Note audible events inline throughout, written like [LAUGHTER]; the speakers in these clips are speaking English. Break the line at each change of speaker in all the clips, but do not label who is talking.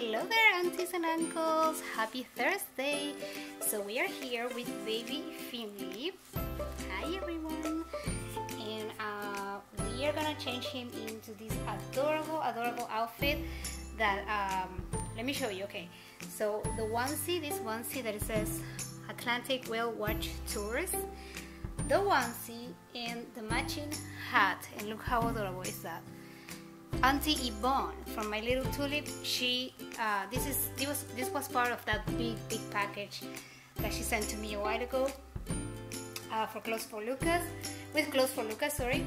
Hello there, aunties and uncles. Happy Thursday. So we are here with baby Finley. Hi everyone. And uh, we are gonna change him into this adorable, adorable outfit that um, let me show you. Okay, so the onesie, this onesie that says Atlantic Whale Watch Tours, the onesie and the matching hat, and look how adorable is that. Auntie Yvonne from My Little Tulip, she uh, this is this was this was part of that big big package that she sent to me a while ago uh, for clothes for Lucas with clothes for Lucas, sorry.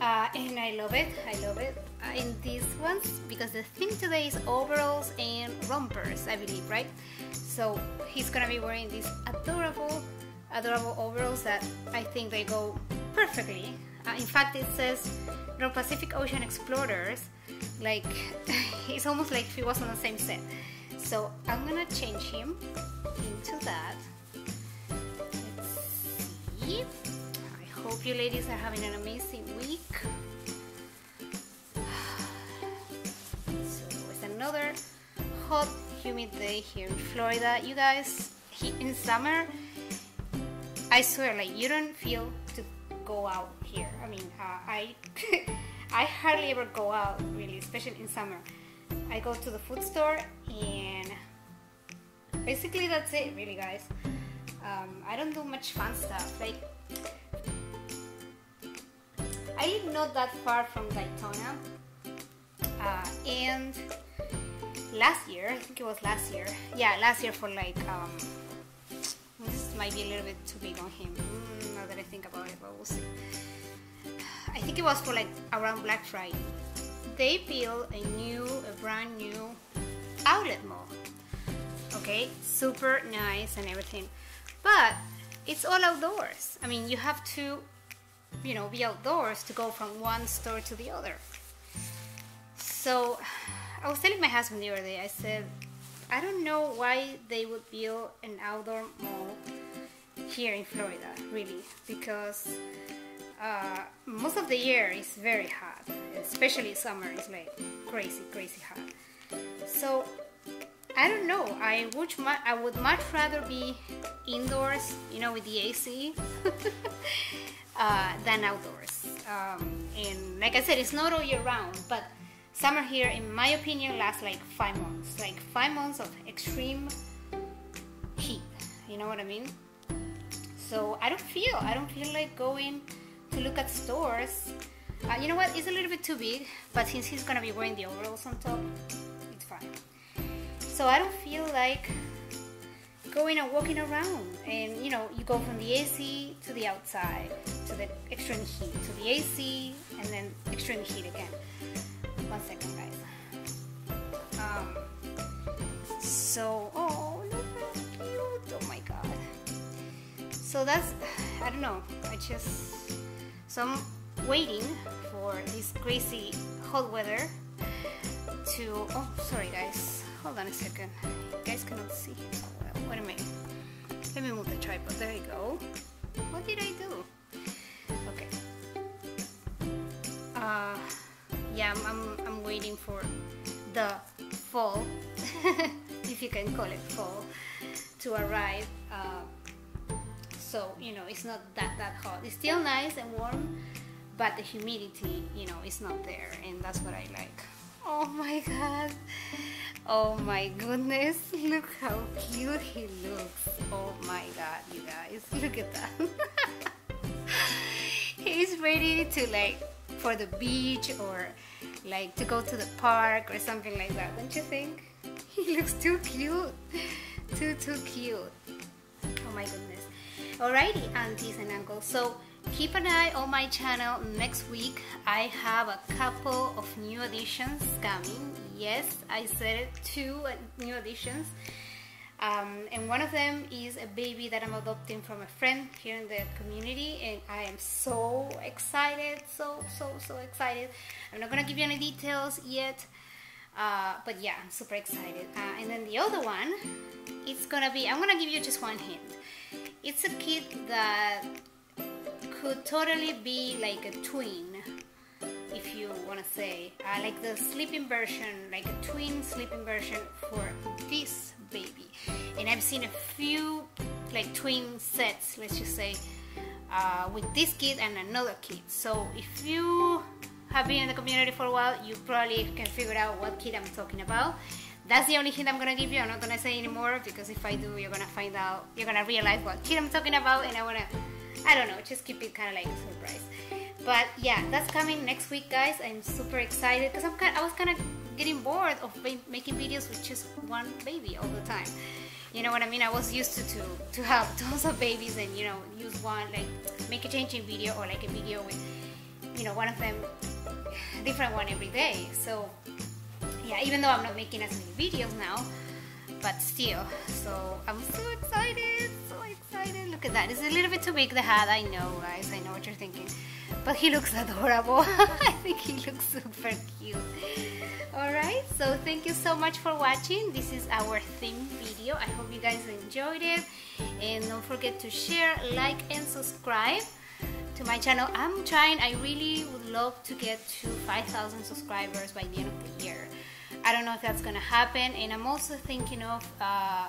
Uh, and I love it. I love it uh, in these ones because the theme today is overalls and rompers, I believe, right? So he's gonna be wearing these adorable, adorable overalls that I think they go perfectly. Uh, in fact, it says North Pacific Ocean Explorers. Like [LAUGHS] it's almost like he was on the same set. So I'm gonna change him into that. Let's see. I hope you ladies are having an amazing week. [SIGHS] So it's another hot, humid day here in Florida. You guys, in summer, I swear, like you don't feel to go out here. I mean, uh, I [LAUGHS] I hardly ever go out really, especially in summer. I go to the food store and basically that's it, really, guys. Um, I don't do much fun stuff. Like I live not that far from Daytona, uh, and last year, I think it was last year. Yeah, last year for like um, this might be a little bit too big on him. Mm, now that I think about it, but we'll see. I think it was for like around Black Friday. They built a new, a brand new outlet mall. Okay, super nice and everything, but it's all outdoors. I mean, you have to, you know, be outdoors to go from one store to the other. So, I was telling my husband the other day. I said, I don't know why they would build an outdoor mall here in Florida, really, because uh, most of the year is very hot, especially summer is like crazy, crazy hot. So I don't know. I would I would much rather be indoors, you know, with the AC, [LAUGHS] uh, than outdoors. Um, and like I said, it's not all year round, but summer here, in my opinion, lasts like five months. Like five months of extreme heat. You know what I mean? So I don't feel. I don't feel like going to look at stores. Uh, you know what? It's a little bit too big, but since he's gonna be wearing the overalls on top, it's fine. So I don't feel like going and walking around. And you know, you go from the AC to the outside, to the extreme heat, to the AC, and then extreme heat again. One second, guys. Um, so, oh, look how cute! Oh my god. So that's, I don't know. I just so I'm waiting for this crazy hot weather to, oh, sorry guys, hold on a second. You guys cannot see well. Wait a minute. Let me move the tripod. There you go. What did I do? Okay. Uh, yeah, I'm, I'm, I'm waiting for the fall, [LAUGHS] if you can call it fall, to arrive. Uh, so you know it's not that that hot. It's still nice and warm but the humidity you know is not there and that's what I like. Oh my god. Oh my goodness. [LAUGHS] Look how cute he looks. Oh my god you guys. [LAUGHS] Look at that. [LAUGHS] He's ready to like for the beach or like to go to the park or something like that don't you think? He looks too cute. Too too cute. Oh my goodness Alrighty, aunties and uncles. So keep an eye on my channel next week. I have a couple of new additions coming. Yes, I said it, two new additions. Um, and one of them is a baby that I'm adopting from a friend here in the community and I am so excited, so, so, so excited. I'm not gonna give you any details yet, uh, but yeah, I'm super excited. Uh, and then the other one, it's gonna be, I'm gonna give you just one hint. It's a kid that could totally be like a twin if you want to say, uh, like the sleeping version, like a twin sleeping version for this baby. And I've seen a few like twin sets, let's just say, uh, with this kid and another kid. So if you have been in the community for a while, you probably can figure out what kid I'm talking about. That's the only hint I'm gonna give you. I'm not gonna say anymore because if I do, you're gonna find out, you're gonna realize what kid I'm talking about, and I wanna, I don't know, just keep it kind of like a surprise. But yeah, that's coming next week, guys. I'm super excited because I'm kind, I was kind of getting bored of making videos with just one baby all the time. You know what I mean? I was used to to, to have [LAUGHS] tons of babies and you know use one like make a changing video or like a video with you know one of them different one every day. So yeah, even though I'm not making as many videos now, but still. So I'm so excited, so excited. Look at that. It's a little bit too big the hat. I know, guys. I know what you're thinking. But he looks [LAUGHS] adorable. I think he looks super cute. Alright, so thank you so much for watching. This is our theme video. I hope you guys enjoyed it. And don't forget to share, like, and subscribe to my channel. I'm trying, I really would love to get to 5,000 subscribers by the end of the year. I don't know if that's gonna happen, and I'm also thinking of uh,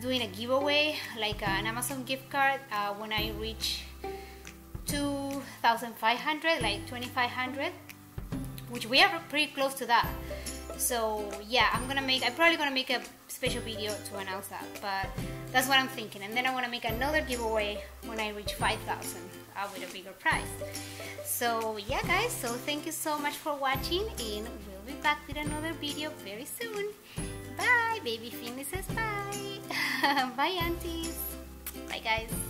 doing a giveaway, like an Amazon gift card, uh, when I reach 2,500, like 2,500, which we are pretty close to that. So yeah, I'm gonna make, I'm probably gonna make a special video to announce that, but that's what I'm thinking. And then I wanna make another giveaway when I reach 5,000 uh, with a bigger prize. So yeah guys, so thank you so much for watching and we'll be back with another video very soon. Bye, baby Finley says bye. [LAUGHS] bye aunties. Bye guys.